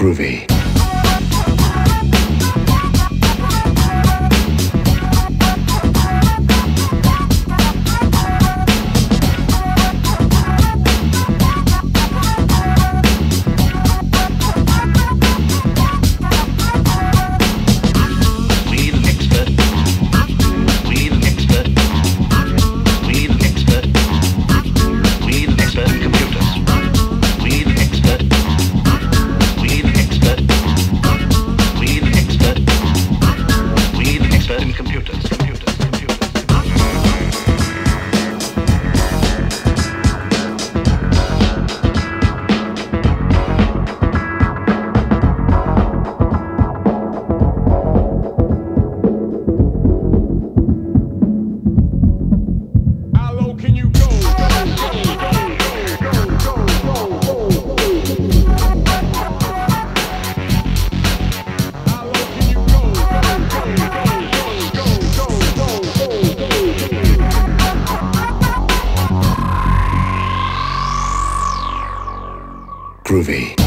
groovy. Groovy.